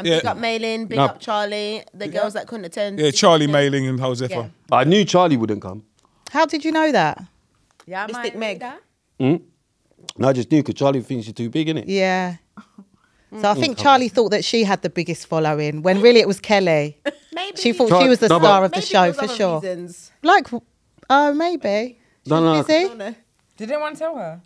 And Yeah. big up Maylin, big No. up Charley, the girls that couldn't attend. Yeah, Charley Mailing and Josefa. Yeah. I knew Charley wouldn't come. How did you know that? Yeah, I Mystic might Meg. read that. Hmm? No, I just knew because Charley thinks you're too big, innit? Yeah. So I hmm. think Charley thought that she had the biggest following when really it was Kele. Maybe. She thought Char- she was the no, star of the show for sure. reasons. Like, oh, maybe. She No, no, busy. I don't. Did anyone tell her?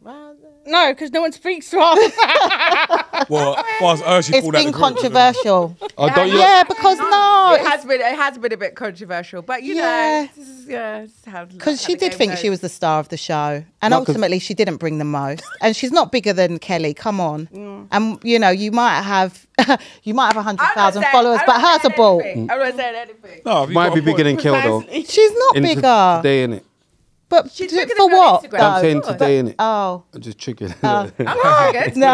No, because no one speaks to her. Well, as far as her, she It's pulled been controversial. Oh, don't you? yeah, because no, it has been. It has been a bit controversial, but you Yeah. know, this is, yeah, this is how- because she did think goes. she was the star of the show, and No, 'cause- ultimately she didn't bring the most. And she's not bigger than Kele. Come on, mm. and you know you might have you might have a hundred I'm not thousand saying- followers, I'm but hers a saying ball. I'm not saying anything. No, Might be a bigger than point? Kel though. She's not In t- bigger, Today, innit? But She's do- bigger for than me on what? Instagram. I'm though? saying today, innit? Oh I'm just triggered. Oh. I'm triggered. no,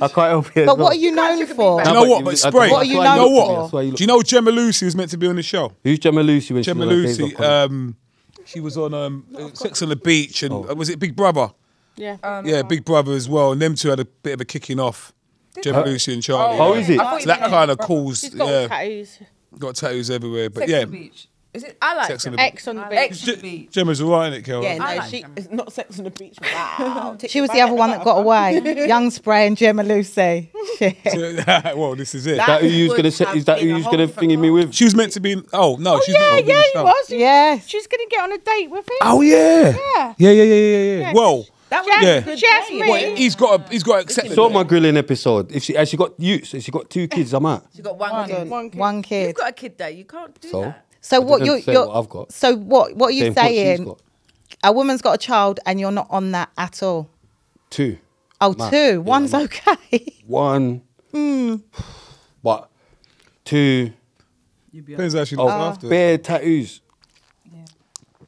I can't help it. but what are you known for? Do you know what? But Spray. What are you known look- for? that's why you Do you know Gemma Lucy was meant to be on the show? Who's Gemma Lucy when she Gemma was on Days Lucy, um, she was on um, Sex on the Beach, and Oh. uh, was it Big Brother? yeah. Yeah, Big Brother as well. And them two had a bit of a kicking off. Gemma Lucy and Charley. Oh, is it? So that kind of meant- caused, She's got yeah, tattoos. got tattoos everywhere. But Sex yeah, on the beach. Is it? I like Sex on the X on the I beach. like Sex on the beach. Gemma's alright, innit, Kel? Yeah, no, I like she them. it's not sex on the beach. Wow. She was the other one that got away. Young Spray and Gemma Lucy. Shit. well, this is it. That who you was gonna say? have Is that who you was gonna thingy me with? She was meant to be. In, oh no, oh, she's yeah, not on yeah, the he was. Yes. She's going to get on a date with him. Oh yeah. Yeah. Yeah, yeah, yeah, yeah, yeah. Well, That was Yeah. a good Jasmine. well, he's got a, he's got to accept Saw it. my grilling episode. If she has she got youths, if she got two kids, I'm out. She got one. kid. One kid. One You've got a kid though. You can't do So that. So I what didn't you say you're what I've got. So what what are you Saying saying? A woman's got a child and you're not on that at all. Two. Oh, Mad. two. Yeah, One's mad. okay. One. Hmm. But two. Depends how she Oh, looks after. bare tattoos.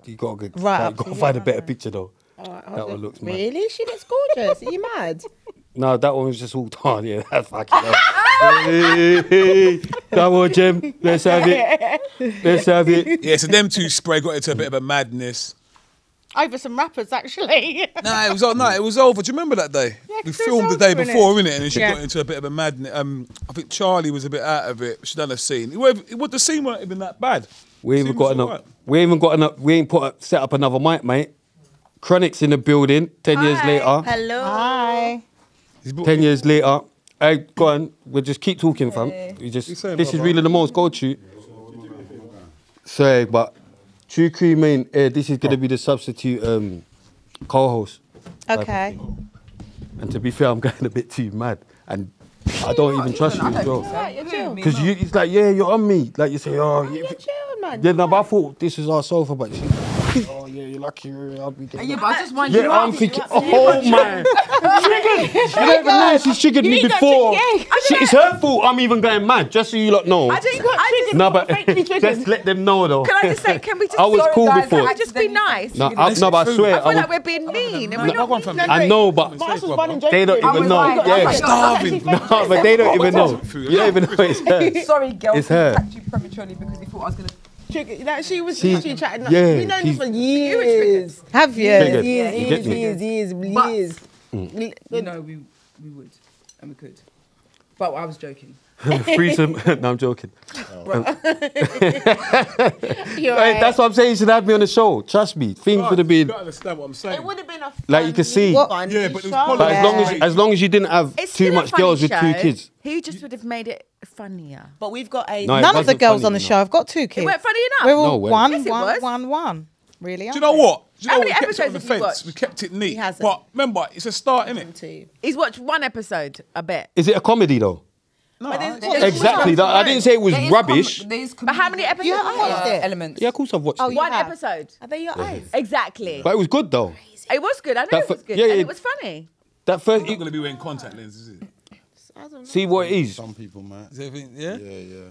You gotta go, Right right, up gotta find a better picture though. that one looks mad. Really? She looks gorgeous. Are you mad? No, that one was just all done. Yeah, that's fucking hell. hey, hey, come on, Jim. Let's have it. Let's have it. Yeah, so them two spray got into a bit of a madness. Over some rappers, actually. No, it was no, it was over. Do you remember that day? Yeah, we 'cause it was filmed the day over, innit? before, innit? And then she Yeah. got into a bit of a madness. Um, I think Charley was a bit out of it. She done a scene. It, wa- it, wa- the scene weren't even that bad. We even was got enough. alright. We even got enough. We ain't put up, set up another mic, mate. Chronik's in the building. Ten years later. Hello. Hi. Ten years later. Hey, go on. We'll just keep talking, fam. You just. This is really the most. Go to. Sorry, but True Crew main. Uh, this is gonna be the substitute um, co-host. Okay. And to be fair, I'm going a bit too mad, and I don't even trust you as well. Because you, it's like, yeah, you're on me. Like you say, oh, you, You're chill, man. yeah, no, but I thought this is our sofa, but she, yeah, you're lucky. I'll be getting. Yeah, but I just want Yeah, you I'm up. thinking, oh man, triggered. You don't even know she's triggered me before. She, it's her fault. I'm even going mad, just so you lot know. I just, I just, No, but just let them know though. can I just say, can we just? I was sorry, cool guys, before. Can I just be nice? No, I, no, but I swear, I I, feel like we're being mean, and we're not. go. I know, but Marsh was fun and joking. they don't I even know. Yeah, Starving. no, but they don't even know. You don't even know it's her. Sorry, girl. It's her. Attacked you prematurely because he thought I was gonna. Trigger- That she was She- literally chatting. yeah, we know she's- this for years. Have you? Triggered. Years, years, years, years, But- years. Mm. You know, we we would and we could, but I was joking. Threesome. no, I'm joking. Um, You're Hey, right. that's what I'm saying. You should have me on the show. Trust me. Things would have been. don't understand what I'm saying. It would have been a Like you can see. fun, What? Yeah, but it was show. But as long as Yeah. as long as you didn't have It's too much funny girls with two kids. He just would have made it funnier. But we've got a. No, None of the girls on the enough. show have got two kids. It weren't funny enough. We're all No way. one, Yes, it one, was. one, one. Really? Do you know we? what? Do you How know many we kept it on the episodes have fence. watched? We kept it neat. He hasn't. But remember, it's a start, innit? it? He's watched one episode, I bet. Is it a comedy though? No, But there's- there's- Exactly. That, I didn't say it was rubbish. But how many episodes? You haven't watched it? Elements. Yeah, of course I've watched Oh, it. One have? episode. Are they your eyes? Exactly. But it was good though. it was good. I know That it was good. yeah, and it was funny. That first, I'm not going to be wearing contact lenses, is it? see what it is. Some people, man. Is everything, yeah? Yeah, yeah.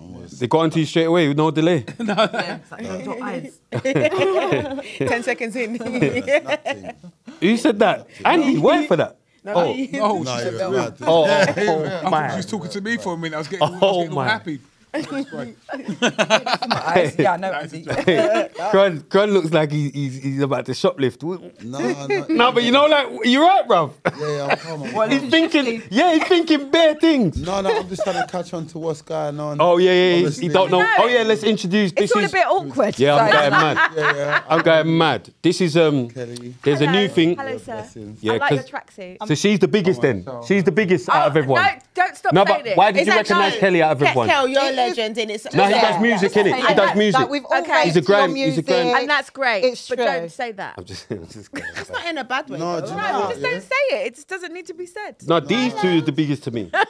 Almost. They got into you straight away with no delay. Yeah, it's like, your eyes. Ten seconds in. Nothing. Who said that? Andy, wait for that. Oh, No, she he said oh, oh, was that. mad. Oh, I oh thought she man. was talking to me for a minute. I was getting, oh, I was Oh, getting all man. happy. My eyes. Yeah, I know. Andy. Grun, Grun looks like he, he's, he's about to shoplift. No, no. No, but you know, like, you're right, bruv. Yeah, yeah, I'm calm. I'm He's calm. thinking, yeah, he's thinking bare things. No, no, I'm just trying to catch on to what's going on. Oh, yeah, yeah, he, Obviously. he don't know. Oh, yeah, let's introduce. It's This all is, a bit awkward. yeah, I'm So- going mad. Yeah, yeah. I'm going mad. This is, um, Kele. there's a new thing. Hello, sir. Yeah, I like your 'cause- tracksuit. So she's the biggest then. She's the biggest out of Oh, everyone. No, don't stop No, saying but it. why did you recognise? Kele out of everyone? Kel, you're a It is- legend, and it's No, he does music, innit? He And does music. Like, we've all Okay. He's a rated your he's a grand- and that's great. It's but true. don't say that. I'm just, I'm just It's not in a bad way. No, though. do no not, just yeah. don't say it. It just doesn't need to be said. no, these two is the biggest to me.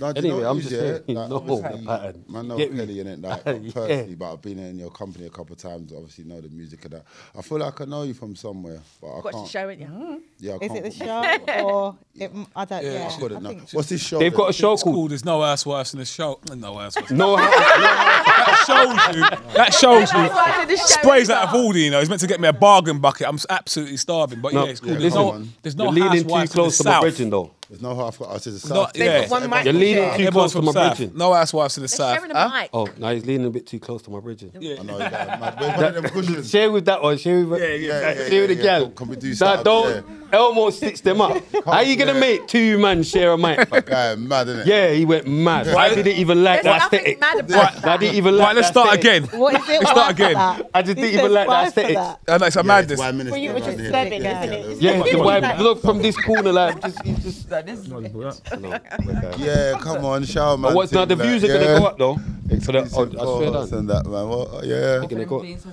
No, Anyway, I'm what just saying, yeah? no, obviously, pattern. Man, know Get me. Kele in it, like personally, but I've been in your company a couple of times. Obviously, know the music of that. I feel like I know you from somewhere, but I Watch can't. the show, it, you? Yeah, I Is it the show or it, I don't? Yeah, Yeah, I couldn't I know. think What's this show? They've got a show It's cool. called There's no housewives in the show. No housewives. No. that shows you. That shows Watching the you. show Sprays out of Aldi. You know, he's meant to get me a bargain bucket. I'm s- absolutely starving. But No, yeah, it's cool. yeah, There's come no. on. There's no You're leaning too housewives in close to my south. bridging, though. There's no half. I said the south. Not, yeah. got one mic You're leaning too Everyone's close to from my south. bridging. No housewives in the They're south. sharing a mic. Oh, no, he's leaning a bit too close to my bridging. I know you got mad. One of them cushions? Share with that one. Share with, Yeah, yeah, yeah, share with the yeah, gal. yeah. Can we do Nah, something? don't. Elmo stitch them up. How are you gonna yeah. make two man share a mic? Guy, mad, innit? yeah, he went mad. I didn't even like There's that nothing aesthetic. mad about I didn't even like Right, let's that start aesthetic. again. What is it? Let's start again. I just didn't even like that aesthetic. that? And it's a madness. Why minister you were around just here? serving, Yeah, isn't it? Yeah, the yeah. wife, look from this corner, like, just, he's just. Like, this is Yeah, come on, show man. But what's now? The thing, views are like, gonna go up though. For the, Exclusive oh, I swear co-hosts down. and that man. What? Yeah. Gonna go. being so.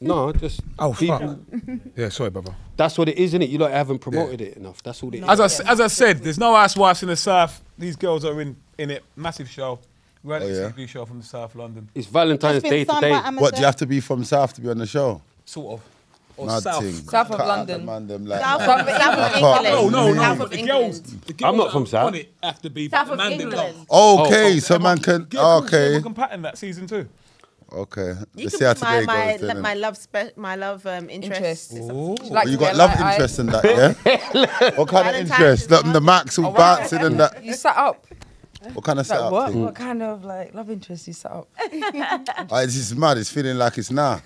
No, just Oh, fuck. Yeah, sorry, brother. That's what it is, isn't it? You lot haven't promoted it enough. That's all it is. As I, s- as I said, there's no housewives in the south. These girls are in, in it. Massive show. Reality Oh, yeah? TV show from the South London. It's Valentine's It's Day today. What do you have to be from South to be on the show? Sort of. Or Mad south. South of Cut out London. the Man, them like, South of, South of I England. No, no, no. South but of the England. girls, the girls I'm not that from are South. On it have to be South but of man them England. don't. Oh, okay, oh, so man can. Yeah, okay, Yeah, we can pattern that season two. okay. You Let's see how be my today my, goes. then, my innit? love spe- my love um, interest. Interest. Like Oh, you to got get love light eye. interest in that, yeah? what kind of Valentine's interest? is The, the max all Oh, wow. bouncing and that. You sat up. What kind of Like setup? what? thing? What kind of like love interest you set up? Oh, this is mad. It's feeling like it's now.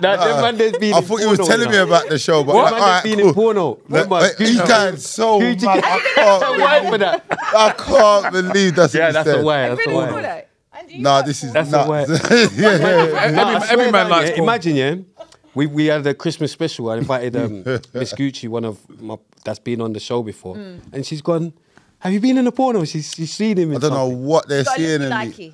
That, that man there's I in thought you was telling you me about the show, but What like, man all right, been cool. porno? Like, Remember, wait, he's going so Gucci- mad. I can't, Why believe, for that? I can't believe that's Yeah, what that's he the said. way. That's the Really way. cool, though. Nah, this is That's nuts. the way. yeah, yeah. Every, Nah, I every man likes yeah. Imagine, yeah. We, we had a Christmas special. I invited um, Miss Gucci, one of my that's been on the show before, Mm. and she's gone. Have you been in a porno? She's, she's seen him. In I don't know something. what they're You got a seeing looky in me. likey.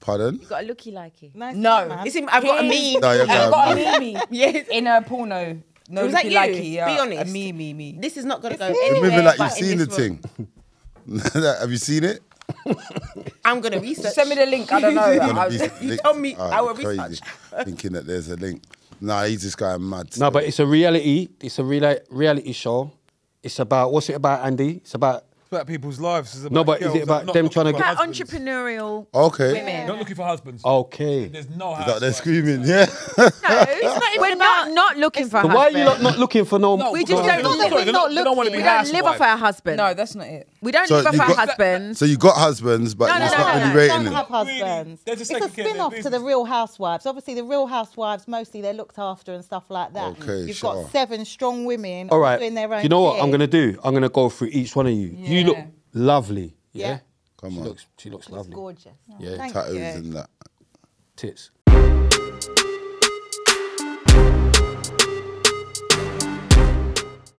Pardon? You got a looky likey. Nice No. man. It's in, I've got a meme. No, you're I've got a mad. meme Yes. in a porno. No, Was that you? likey, Be honest. A me, me, me. This is not gonna go You're anywhere. moving like you've in seen the this room. thing. Have you seen it? I'm gonna research. Send me the link. I don't know. You're I gonna was- be- you told me Alright, I will crazy. research. Thinking that there's a link. Nah, he's just going mad. No, but it's a reality. It's a real reality show. It's about what's it about, Andy? It's about It's about people's lives. It's about No, but is it about are not them looking trying to for get- About husbands. entrepreneurial okay. women. Not looking for husbands. okay. There's no He's out there housewives. screaming, yeah. No, it's not even We're not not looking for a So husband. why are you lot not looking for no? No, We just don't not- look- sorry, we're they not They don't want to We be don't live off housewives. our husband. No, that's not it. We don't So live off you our got- husbands. So you got husbands, but No, it's no, not no, really no, rating don't them. have husbands. they're just it's a taking care of their spin-off to the business. Real Housewives. Obviously, the Real Housewives mostly they're looked after and stuff like that. Okay, You've sure. got seven strong women All right. doing their own. you know what thing. I'm gonna do? I'm gonna go through each one of you. You look Yeah. lovely. Yeah. Yeah. Come She on. looks. She looks lovely. Gorgeous. Yeah. Thank Tattoos you. and that. Tits.